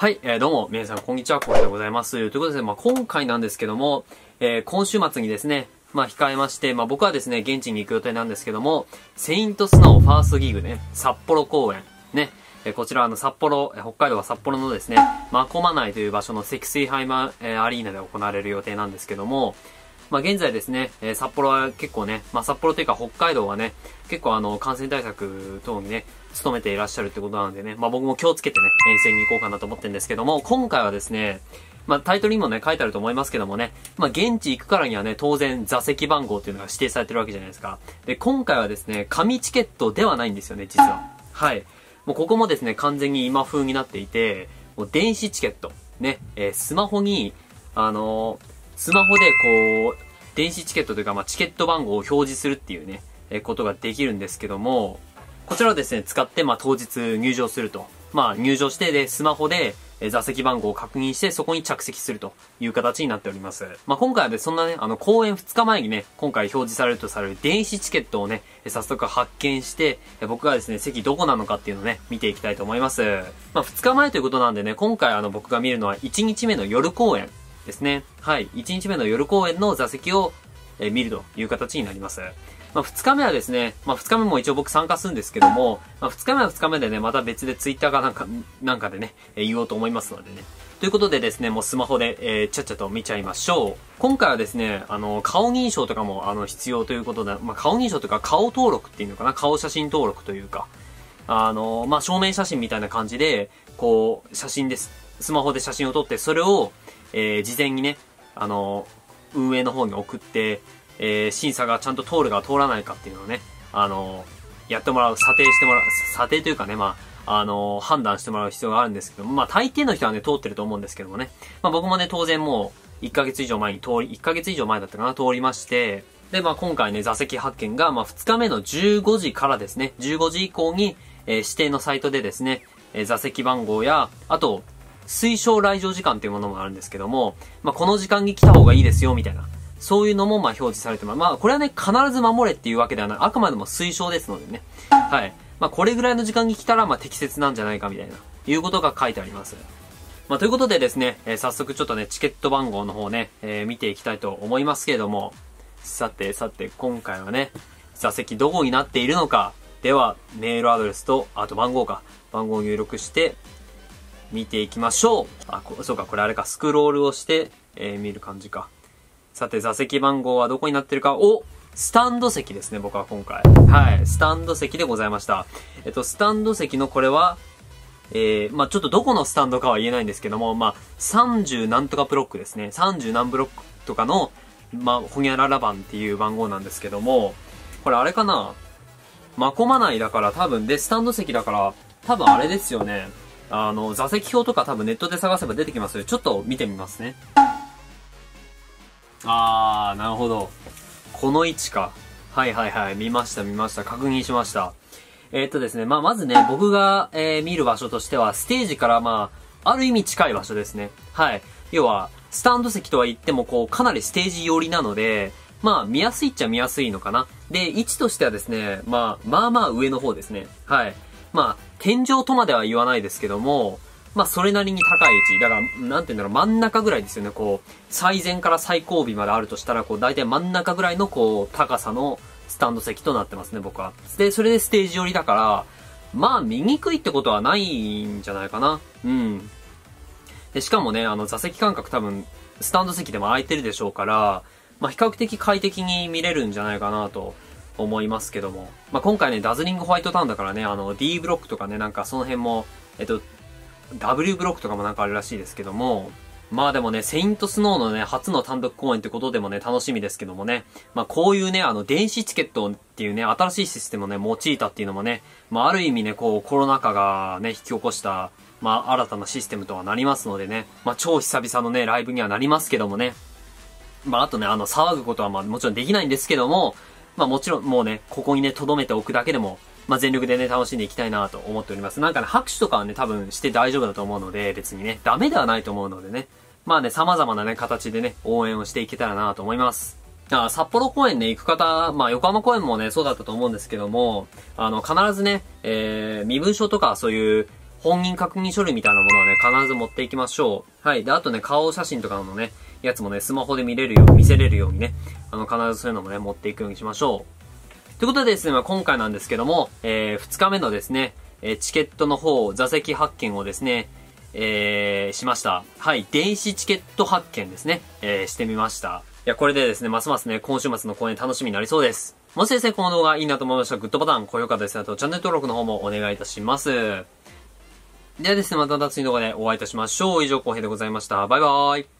はい、えー、どうも、皆さん、こんにちは、これでございます。ということで、まあ、今回なんですけども、えー、今週末にですね、まあ、控えまして、まあ、僕はですね、現地に行く予定なんですけども、セイントスナオファーストギーグね、札幌公演、ね、えー、こちら、あの、札幌、えー、北海道は札幌のですね、マコマ内という場所の積水ハイマー、えー、アリーナで行われる予定なんですけども、まあ、現在ですね、え、札幌は結構ね、まあ、札幌というか北海道はね、結構あの、感染対策等にね、努めていらっしゃるってことなんでね、まあ、僕も気をつけてね、遠征に行こうかなと思ってるんですけども、今回はですね、まあ、タイトルにもね、書いてあると思いますけどもね、まあ、現地行くからにはね、当然座席番号っていうのが指定されてるわけじゃないですか。で、今回はですね、紙チケットではないんですよね、実は。はい。もうここもですね、完全に今風になっていて、もう電子チケット。ね、えー、スマホに、あのー、スマホでこう、電子チケットというか、まあ、チケット番号を表示するっていうね、えことができるんですけども、こちらをですね、使って、まあ、当日入場すると。まあ、入場して、で、スマホで、え座席番号を確認して、そこに着席するという形になっております。まあ、今回はね、そんなね、あの、公演2日前にね、今回表示されるとされる電子チケットをね、早速発見して、僕がですね、席どこなのかっていうのをね、見ていきたいと思います。まあ、2日前ということなんでね、今回あの、僕が見るのは1日目の夜公演ですね。はい。1日目の夜公演の座席を、えー、見るという形になります。まあ、2日目はですね、まあ、2日目も一応僕参加するんですけども、まあ、2日目は2日目でね、また別でツイッターかなんか、なんかでね、えー、言おうと思いますのでね。ということでですね、もうスマホで、えー、ちゃっちゃと見ちゃいましょう。今回はですね、あの、顔認証とかも、あの、必要ということで、まあ、顔認証というか、顔登録っていうのかな、顔写真登録というか、あの、まあ、証明写真みたいな感じで、こう、写真です。スマホで写真を撮って、それを、えー、事前にね、あの、運営の方に送って、えー、審査がちゃんと通るか通らないかっていうのをね、あの、やってもらう、査定してもらう、査定というかね、まあ、あの、判断してもらう必要があるんですけども、まあ、大抵の人はね、通ってると思うんですけどもね。まあ、僕もね、当然もう、1ヶ月以上前に通り、1ヶ月以上前だったかな、通りまして、で、まあ、今回ね、座席発見が、まあ、2日目の15時からですね、15時以降に、えー、指定のサイトでですね、えー、座席番号や、あと、推奨来場時間っていうものもあるんですけども、まあ、この時間に来た方がいいですよ、みたいな。そういうのも、ま、表示されてます。まあ、これはね、必ず守れっていうわけではない。あくまでも推奨ですのでね。はい。まあ、これぐらいの時間に来たら、ま、適切なんじゃないか、みたいな、いうことが書いてあります。まあ、ということでですね、えー、早速ちょっとね、チケット番号の方ね、えー、見ていきたいと思いますけれども、さて、さて、今回はね、座席どこになっているのか、では、メールアドレスと、あと番号か、番号を入力して、見ていきましょう。あ、そうか、これあれか、スクロールをして、えー、見る感じか。さて、座席番号はどこになってるか。おスタンド席ですね、僕は今回。はい、スタンド席でございました。えっと、スタンド席のこれは、えー、まあちょっとどこのスタンドかは言えないんですけども、まあ30何とかブロックですね。30何ブロックとかの、まあ、ほにゃらら番っていう番号なんですけども、これあれかなまこまないだから多分、で、スタンド席だから、多分あれですよね。あの、座席表とか多分ネットで探せば出てきますよ。ちょっと見てみますね。あー、なるほど。この位置か。はいはいはい。見ました見ました。確認しました。えー、っとですね、まあ、まずね、僕が、えー、見る場所としては、ステージからまあ、ある意味近い場所ですね。はい。要は、スタンド席とは言っても、こう、かなりステージ寄りなので、まあ、見やすいっちゃ見やすいのかな。で、位置としてはですね、まあ、まあまあ上の方ですね。はい。まあ、天井とまでは言わないですけども、まあ、それなりに高い位置。だから、なんて言うんだろう、真ん中ぐらいですよね。こう、最前から最後尾まであるとしたら、こう、大体真ん中ぐらいの、こう、高さのスタンド席となってますね、僕は。で、それでステージ寄りだから、まあ、見にくいってことはないんじゃないかな。うん。で、しかもね、あの、座席間隔多分、スタンド席でも空いてるでしょうから、まあ、比較的快適に見れるんじゃないかなと思いますけども。まあ、今回ね、ダズリングホワイトタウンだからね、あの、D ブロックとかね、なんかその辺も、えっと、W ブロックとかもなんかあるらしいですけども、まあでもね、セイントスノーのね、初の単独公演ってことでもね、楽しみですけどもね。まあこういうね、あの、電子チケットっていうね、新しいシステムをね、用いたっていうのもね、まあある意味ね、こう、コロナ禍がね、引き起こした、まあ新たなシステムとはなりますのでね、まあ超久々のね、ライブにはなりますけどもね。まああとね、あの、騒ぐことはまあもちろんできないんですけども、まあもちろんもうね、ここにね、留めておくだけでも、まあ、全力でね、楽しんでいきたいなと思っております。なんかね、拍手とかはね、多分して大丈夫だと思うので、別にね、ダメではないと思うのでね。まあね、様々なね、形でね、応援をしていけたらなと思います。あ札幌公演ね、行く方、まあ横浜公演もね、そうだったと思うんですけども、あの、必ずね、えー、身分証とかそういう、本人確認書類みたいなものはね、必ず持っていきましょう。はい。で、あとね、顔写真とかのね、やつもね、スマホで見れるように、見せれるようにね、あの、必ずそういうのもね、持っていくようにしましょう。ということでですね、まあ、今回なんですけども、えー、2日目のですね、えー、チケットの方、座席発見をですね、えー、しました。はい、電子チケット発見ですね、えー、してみました。いや、これでですね、ますますね、今週末の公演楽しみになりそうです。もしですね、この動画いいなと思いましたら、グッドボタン、高評価ですね、あとチャンネル登録の方もお願いいたします。ではですね、また次の動画でお会いいたしましょう。以上、浩平でございました。バイバーイ。